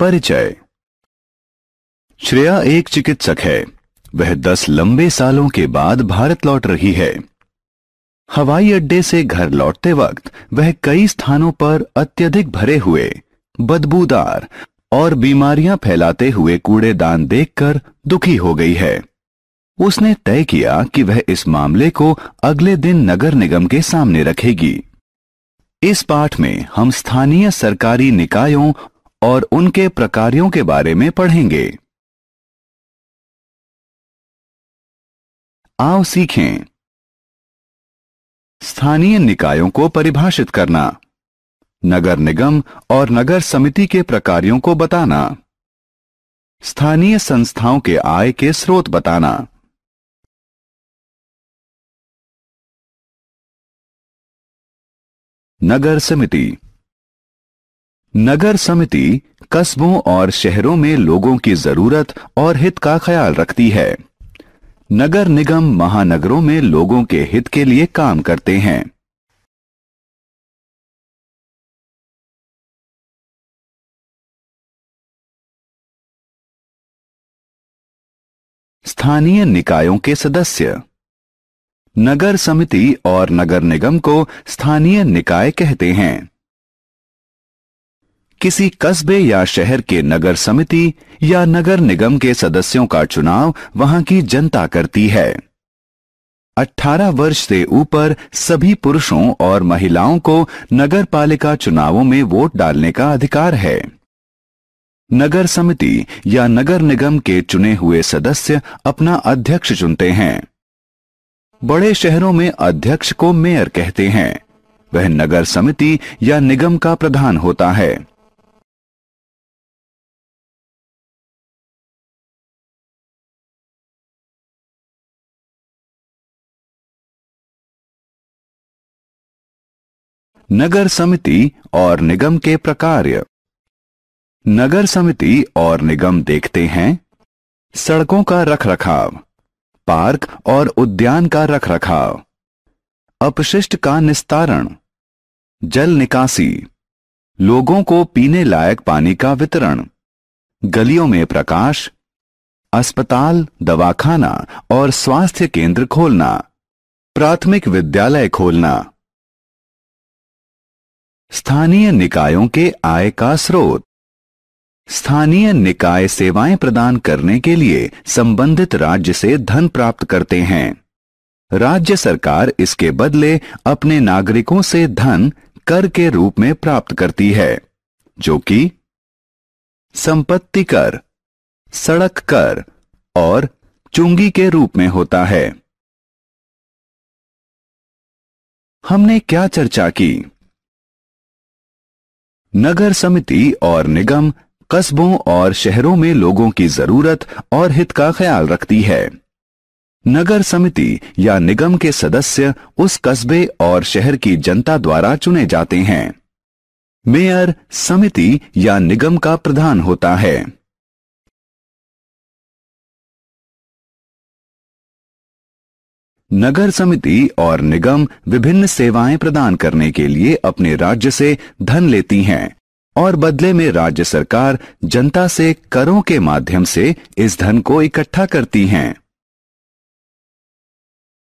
परिचय। श्रेया एक चिकित्सक है। वह दस लंबे सालों के बाद भारत लौट रही है। हवाई अड्डे से घर लौटते वक्त वह कई स्थानों पर अत्यधिक भरे हुए, बदबूदार और बीमारियाँ फैलाते हुए कूड़ेदान देखकर दुखी हो गई है। उसने तय किया कि वह इस मामले को अगले दिन नगर निगम के सामने रखेगी। इस पाठ में हम स्थानीय सरकारी निकायों और उनके प्रकारों के बारे में पढ़ेंगे। आओ सीखें। स्थानीय निकायों को परिभाषित करना। नगर निगम और नगर समिति के प्रकारों को बताना। स्थानीय संस्थाओं के आय के स्रोत बताना। नगर समिति नगर समिति कस्बों और शहरों में लोगों की ज़रूरत और हित का ख्याल रखती है। नगर निगम महानगरों में लोगों के हित के लिए काम करते हैं। स्थानीय निकायों के सदस्य। नगर समिति और नगर निगम को स्थानीय निकाय कहते हैं। किसी कस्बे या शहर के नगर समिति या नगर निगम के सदस्यों का चुनाव वहाँ की जनता करती है। 18 वर्ष से ऊपर सभी पुरुषों और महिलाओं को नगर पालिका चुनावों में वोट डालने का अधिकार है। नगर समिति या नगर निगम के चुने हुए सदस्य अपना अध्यक्ष चुनते हैं। बड़े शहरों में अध्यक्ष को मेयर कहते हैं। वह नगर समिति या निगम का प्रधान होता है। नगर समिति और निगम के प्रकार। नगर समिति और निगम देखते हैं। सड़कों का रखरखाव, पार्क और उद्यान का रखरखाव, अपशिष्ट का निस्तारण, जल निकासी, लोगों को पीने लायक पानी का वितरण, गलियों में प्रकाश, अस्पताल, दवाखाना और स्वास्थ्य केंद्र खोलना, प्राथमिक विद्यालय खोलना। स्थानीय निकायों के आय का स्रोत। स्थानीय निकाय सेवाएँ प्रदान करने के लिए संबंधित राज्य से धन प्राप्त करते हैं। राज्य सरकार इसके बदले अपने नागरिकों से धन कर के रूप में प्राप्त करती है, जो कि संपत्ति कर, सड़क कर और चुंगी के रूप में होता है। हमने क्या चर्चा की? नगर समिति और निगम कस्बों और शहरों में लोगों की ज़रूरत और हित का ख्याल रखती है। नगर समिति या निगम के सदस्य उस कस्बे और शहर की जनता द्वारा चुने जाते हैं। मेयर, समिति या निगम का प्रधान होता है। नगर समिति और निगम विभिन्न सेवाएँ प्रदान करने के लिए अपने राज्य से धन लेती हैं और बदले में राज्य सरकार जनता से करों के माध्यम से इस धन को इकट्ठा करती हैं।